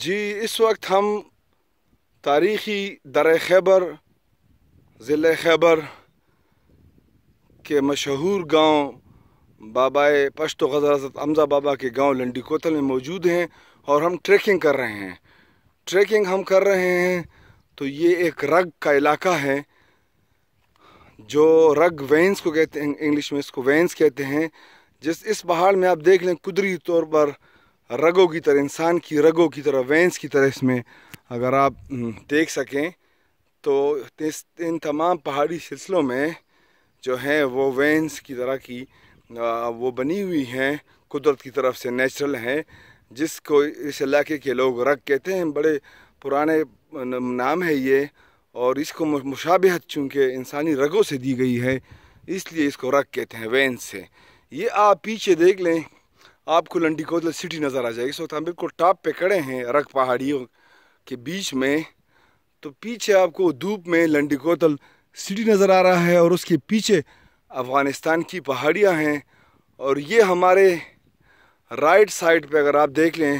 جی اس وقت ہم تاریخی در خیبر، ضلع خیبر کے مشہور گاؤں بابا پشت و غزر حضرت حمزہ بابا کے گاؤں لنڈی کوتل میں موجود ہیں اور ہم ٹریکنگ کر رہے ہیں۔ ٹریکنگ ہم کر رہے ہیں تو یہ ایک رگ کا علاقہ ہے، جو رگ وینس کو کہتے ہیں، انگلش میں اس کو وینس کہتے ہیں۔ جس، اس پہاڑ میں آپ دیکھ لیں، قدری طور پر رگوں کی طرح، انسان کی رگوں کی طرح، وینس کی طرح اس میں اگر آپ دیکھ سکیں تو ان تمام پہاڑی سلسلوں میں جو ہیں وہ وینس کی طرح کی وہ بنی ہوئی ہیں، قدرت کی طرف سے نیچرل ہیں، جس کو اس علاقے کے لوگ رگ کہتے ہیں، بڑے پرانے نام ہے یہ، اور اس کو مشابہت چونکہ انسانی رگوں سے دی گئی ہے، اس لیے اس کو رگ کہتے ہیں، وینس سے۔ یہ آپ پیچھے دیکھ لیں آپ کو لنڈی کوتل سٹی نظر آ جائے گی۔ اس وقت ہم بالکل ٹاپ پہ کھڑے ہیں رگ پہاڑیوں کے بیچ میں۔ تو پیچھے آپ کو دھوپ میں لنڈی کوتل سٹی نظر آ رہا ہے اور اس کے پیچھے افغانستان کی پہاڑیاں ہیں۔ اور یہ ہمارے رائٹ سائڈ پہ اگر آپ دیکھ لیں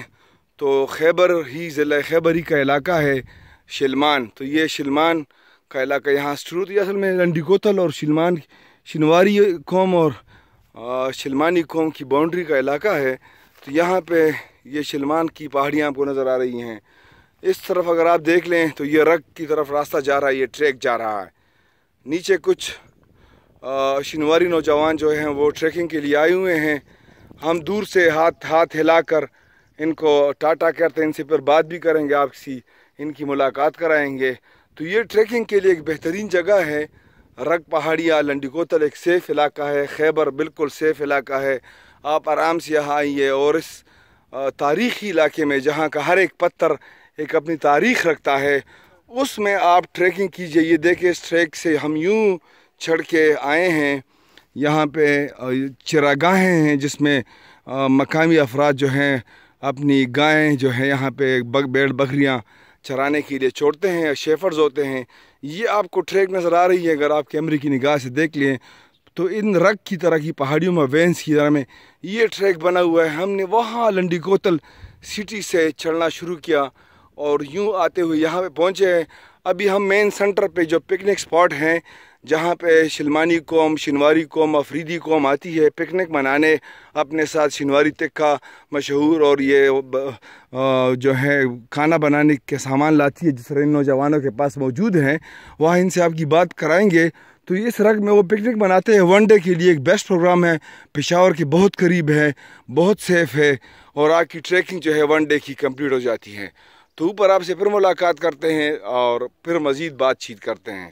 تو خیبر ہی ضلع خیبر ہی کا علاقہ ہے شلمان۔ تو یہ شلمان کا علاقہ یہاں شروع تھی اصل میں لنڈی کوتل اور شلمان شنواری قوم اور شلمانی قوم کی باؤنڈری کا علاقہ ہے، تو یہاں پہ یہ شلمان کی پہاڑیاں آپ کو نظر آ رہی ہیں۔ اس طرف اگر آپ دیکھ لیں تو یہ رگ کی طرف راستہ جا رہا ہے، یہ ٹریک جا رہا ہے۔ نیچے کچھ شنواری نوجوان جو ہیں وہ ٹریکنگ کے لیے آئے ہوئے ہیں۔ ہم دور سے ہاتھ ہاتھ ہلا کر ان کو ٹاٹا کرتے ہیں، ان سے پھر بات بھی کریں گے، آپ سی ان کی ملاقات کرائیں گے۔ تو یہ ٹریکنگ کے لیے ایک بہترین جگہ ہے۔ رگ پہاڑیاں لنڈی کوتل ایک سیف علاقہ ہے، خیبر بالکل سیف علاقہ ہے۔ آپ آرام سے یہاں آئیے اور اس تاریخی علاقے میں جہاں کا ہر ایک پتھر ایک اپنی تاریخ رکھتا ہے، اس میں آپ ٹریکنگ کیجیے۔ یہ دیکھیں اس ٹریک سے ہم یوں چڑھ کے آئے ہیں۔ یہاں پہ چراگاہیں ہیں جس میں مقامی افراد جو ہیں، اپنی گائیں جو ہیں، یہاں پہ بیڑ بکریاں چرانے کے لیے چھوڑتے ہیں شیفرز ہوتے ہیں، یہ آپ کو ٹریک نظر آ رہی ہے۔ اگر آپ کیمرے کی نگاہ سے دیکھ لیں تو ان رگ کی طرح کی پہاڑیوں میں وینس کی طرح میں یہ ٹریک بنا ہوا ہے۔ ہم نے وہاں لنڈی کوتل سٹی سے چڑھنا شروع کیا۔ اور یوں آتے ہوئے یہاں پہ پہنچے ہیں۔ ابھی ہم مین سنٹر پہ جو پکنک سپاٹ ہیں، جہاں پہ شلمانی قوم، شنواری قوم، افریدی قوم آتی ہے پکنک منانے، اپنے ساتھ شنواری تکہ مشہور اور یہ جو ہے کھانا بنانے کے سامان لاتی ہے، جس طرح ان نوجوانوں کے پاس موجود ہیں۔ وہاں ان سے آپ کی بات کرائیں گے۔ تو اس رگ میں وہ پکنک مناتے ہیں۔ ون ڈے کے لیے ایک بیسٹ پروگرام ہے۔ پشاور کے بہت قریب ہے، بہت سیف ہے اور آگ کی ٹریکنگ جو ہے ون ڈے کی کمپلیٹ ہو جاتی ہے۔ تو اوپر آپ سے پھر ملاقات کرتے ہیں اور پھر مزید بات چیت کرتے ہیں۔